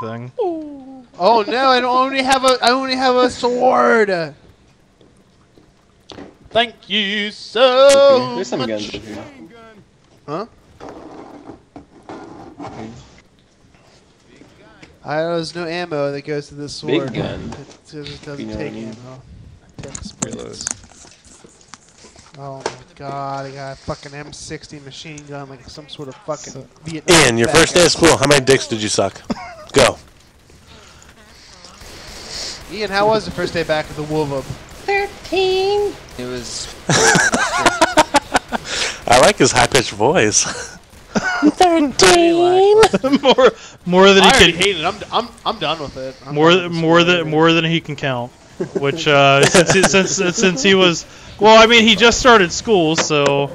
thing. Oh no! I don't only have a. I only have a sword. Thank you so There's some much. guns over here. Huh? Hmm. I there's no ammo that goes to this sword. Big sword. gun. It just doesn't You know take I mean? ammo. It takes bullets. Oh my god! I got a fucking M60 machine gun like some sort of fucking Vietnam. Ian, your first day of school, how many dicks did you suck? Go. Ian, how was the first day back at the Wolvup? Thirteen. It was. I like his high pitched voice. Thirteen. more, more than I he already can. hate it. I'm, I'm, I'm done with it. I'm More, done with more than more than he can count. Which uh, since he, since since he was, well, I mean, he just started school, so.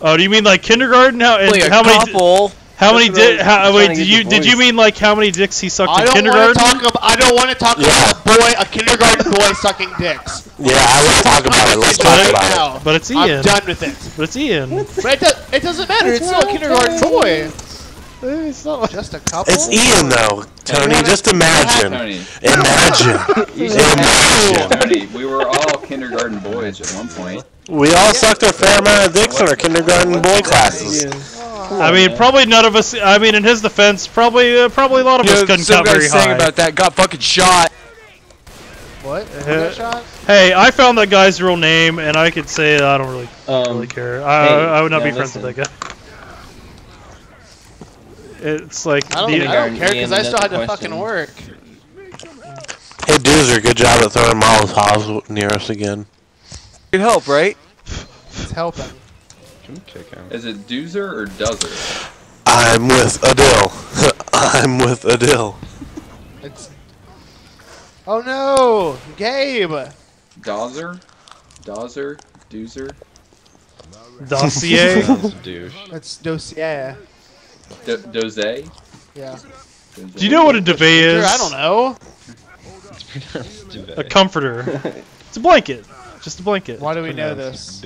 Oh, do you mean like kindergarten? How and Only a how many? couple. How many That's did? How, wait, did you did you mean like how many dicks he sucked I in don't want kindergarten? to talk about. I don't want to talk Yeah. about a boy, a kindergarten boy sucking dicks. Yeah, I want to talk about it. Let's talk Right about it. now. But it's Ian. I'm Ian. done with it. But it's Ian. But it, do- it doesn't matter. It's still a kindergarten boy. It's not. Just a couple. It's Ian though, Tony. Just imagine. Tony, Imagine. Imagine. Tony, we were all kindergarten boys at one point. We all sucked a fair amount of dicks in our kindergarten boy classes. I mean, probably none of us. I mean, in his defense, probably uh, probably a lot of You us know, couldn't some count guy very saying high. about that got fucking shot. What? Uh. Hey, I found that guy's real name, and I could say I don't really Um, really care. I, hey, I would not now be friends with that guy. It's like I don't, the, I don't care because I still had to fucking work. Hey, Doozer, good job at throwing Molotovs near us again. Good help, right? It's helping. Is it Doozer or Dozer? I'm with Adil. I'm with Adil. It's. Oh no, Gabe. Dozer? Dozer? Doozer? dossier. It's dossier. Do- Doze? Yeah. Do you know what a duvet is? I don't know. A comforter. it's a blanket. Just a blanket. Why do we know this?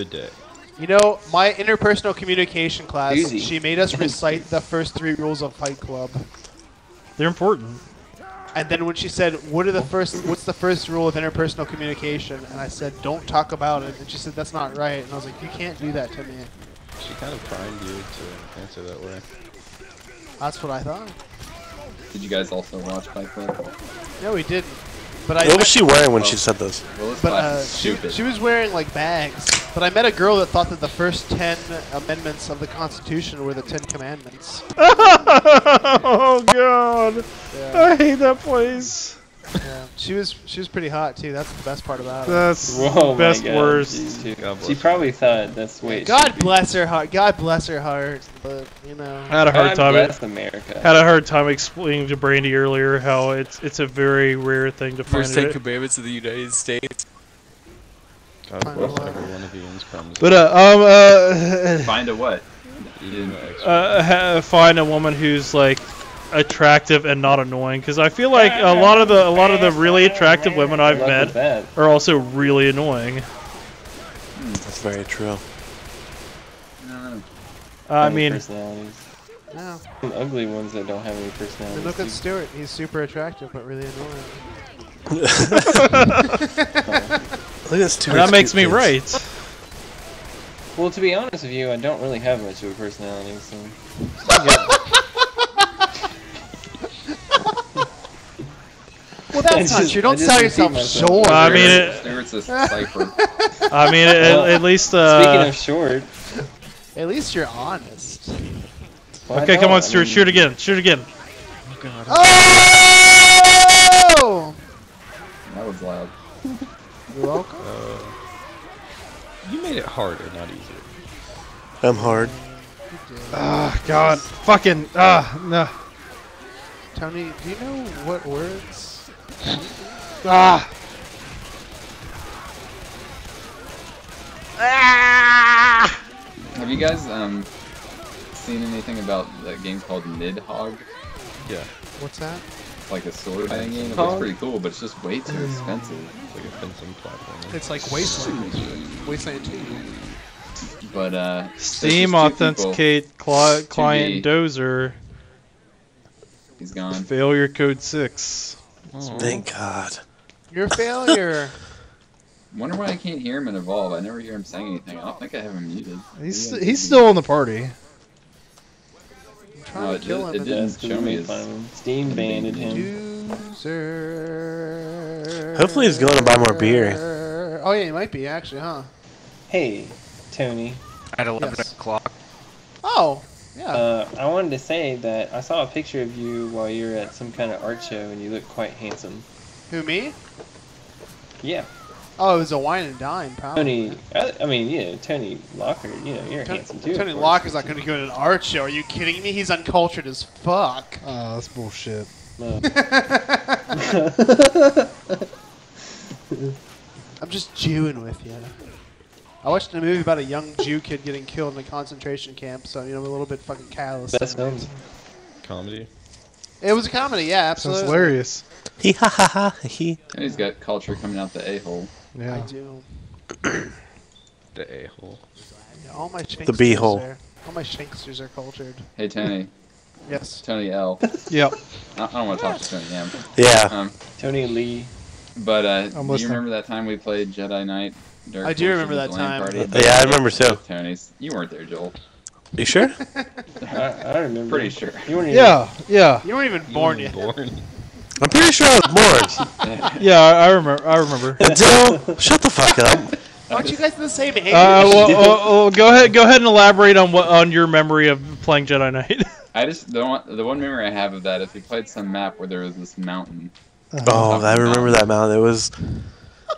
You know, my interpersonal communication class, Easy. she made us recite the first three rules of Fight Club. They're important. And then when she said, "What are the first? What's the first rule of interpersonal communication?" and I said, "Don't talk about it," and she said, "That's not right," and I was like, "You can't do that to me." She kind of primed you to answer that way. That's what I thought. Did you guys also watch Fight Club? No, we didn't. But I. What was she wearing when she said this? Well, But uh, she, she was wearing like bags. But I met a girl that thought that the first ten amendments of the Constitution were the Ten Commandments. oh god. Yeah. I hate that place. yeah. She was she was pretty hot too. That's the best part about it. That's Whoa, best God, worst. dude. She probably thought that's way. God should be. bless her heart. God bless her heart. But you know. I had a hard God time. bless America. Had a hard time explaining to Brandy earlier how it's it's a very rare thing to find. First Ten It. Commandments of the United States. God bless every one of Ian's crumbs. But uh, um uh, Find a what? You Eating didn't- the extra. uh find a woman who's like attractive and not annoying because I feel like a lot of the a lot of the really attractive women I've met are also really annoying. Hmm, that's very true. I don't. I mean, personalities. No. Some ugly ones that don't have any And personality. look at Stuart. He's super attractive but really annoying. Look at this two that makes me kids. right. Well, to be honest with you, I don't really have much of a personality, so. that's I not true. Don't just sell yourself short. I mean, it- Stuart's a cipher. I mean, at, Well, at least Uh, Speaking uh. of short. At least you're honest. well, Okay, come don't, on, I Stuart, mean, shoot again, shoot again. Oh! That was loud. You're welcome. You made it harder, not easier. I'm hard. Ah, God, fucking ah, no. Tony, do you know what words? Ah. Have you guys um seen anything about that game called Nidhogg? Yeah, What's that? Like a sword fighting game. It looks pretty cool, but it's just way too expensive. it's like a fencing platform. It's like Wasteland. Wasteland 2. But uh, Steam just two people- authenticate cli- client be- dozer. He's gone. Failure code six. Thank God. You're a failure. Wonder why I can't hear him in Evolve. I never hear him saying anything. I don't think I have him muted. He's Maybe he's still in the party. I'm trying Oh, to kill did- him. it and did. then That's 'cause show me his- fun of him. Steam banded him. User. Hopefully he's going to buy more beer. Oh yeah, he might be actually, huh? Hey, Tony. At 11 Yes. o'clock. Oh, yeah. Uh, I wanted to say that I saw a picture of you while you were at some kind of art show, and you look quite handsome. Who me? Yeah, Oh, it was a wine and dine, probably. Tony. I, I mean, you know, Tony Locker. You know, you're Tony, handsome too. Tony course. Locke is not going to go to an art show. Are you kidding me? He's uncultured as fuck. Oh, that's bullshit. No. I'm just Jewing with you. I watched a movie about a young Jew kid getting killed in a concentration camp, so you know I'm a little bit fucking callous. Best films. Comedy. It was a comedy, yeah, Sounds absolutely. hilarious. He ha ha ha he. And he's got culture coming out the a-hole. I Yeah. do. The a-hole. Yeah, all my The beehole. Are, all my shanksters are cultured. Hey, Tony. Yes. Tony L. Yep. I, I don't want to talk to Tony M. Yeah. Um, Tony Lee. but uh, do you remember that time we played Jedi Knight? Dark I do Forces remember that the time. Party? Uh, yeah, I remember too. Tony's. You weren't there, Joel. You sure? I, I remember. Pretty sure. You weren't even- Yeah. Yeah. You weren't even born yet. Born. I'm pretty sure I was born. Yeah. I, I remember. I remember. Until shut the fuck up. Aren't you guys the same age? Uh, well, well, well, go ahead. Go ahead and elaborate on what on your memory of playing Jedi Knight. I just the one the one memory I have of that is we played some map where there was this mountain. Oh, I remember that mountain. It was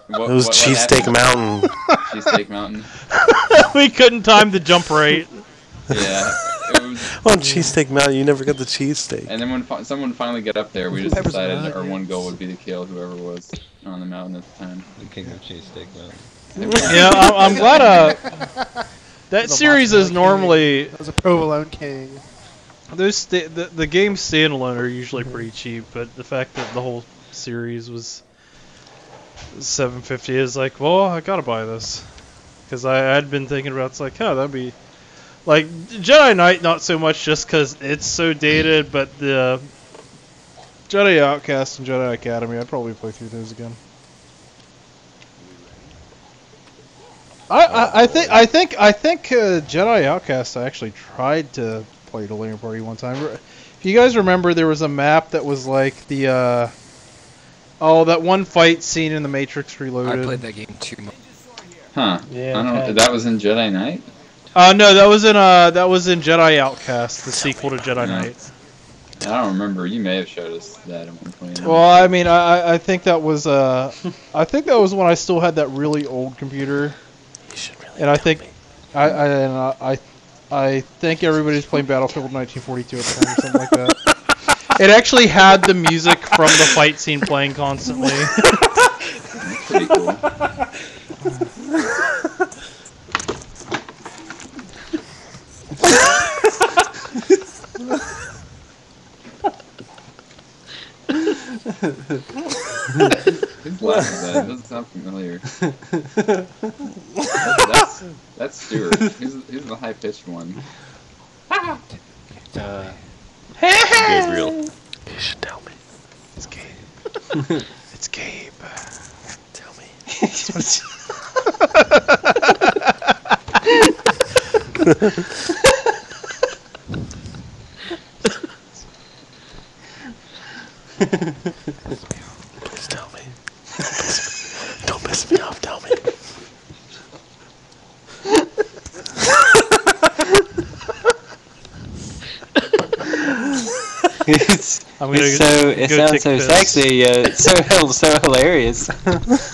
What, it was what- what cheesesteak mountain. Cheesesteak Mountain. we couldn't time the jump right. Yeah. It was, On cheesesteak mountain, you never got the cheesesteak. and then when fi- someone finally got up there, we just Peppers and decided our onions. one goal would be to kill whoever was on the mountain at the time. The king of cheesesteak mountain. Yeah, I'm, I'm glad. Uh, that series Mozzarella is King. normally That was a provolone king. those sta- the the games standalone are usually pretty cheap, but the fact that the whole series was 750 is like, well, I gotta buy this because I had been thinking about it's like, oh, that'd be like Jedi Knight, not so much just because it's so dated, but the Jedi Outcast and Jedi Academy, I'd probably play through those again. I, I, I think I think I think uh, Jedi Outcast I actually tried to play the Layer Party one time. If you guys remember, there was a map that was like the uh, oh that one fight scene in the Matrix Reloaded. I played that game too much. Huh. Yeah, I don't know. okay. That was in Jedi Knight? Uh, no, that was in uh that was in Jedi Outcast, the sequel to Jedi Yeah. Knight. I don't remember. You may have showed us that at one point. Well, I mean, I I- I think that was uh I think that was when I still had that really old computer, You should really. and I think. I I and I I, I think everybody's playing Battlefield 1942 at the time or something like that. It actually had the music from the fight scene playing constantly. Pretty cool. Laughing that? It doesn't sound familiar. That's, that's, that's Stuart. Who's, who's the high pitched one? Uh, Gabriel. You should tell me. It's Gabe. it's Gabe. Tell me. Please tell me. Don't piss me off. Tell me. It's it's so it sounds so a sexy. Uh, so so hilarious.